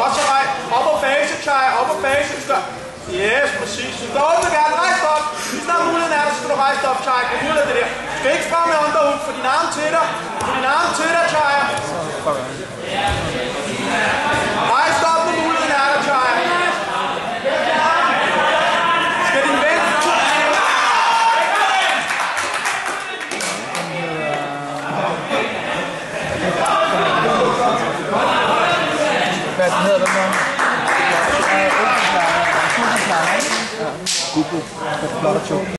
Godt så vej. Op og base, Chai. Op og base. Du skal... Yes, præcis. Du skal åbne gerne. Rejs dig op. Lige snart muligheden er der, så skal du rejse dig op, Chai. Kom ud af det der. Du skal ikke frem med underhook. Få din arm til dig. Få din Vet ni hur den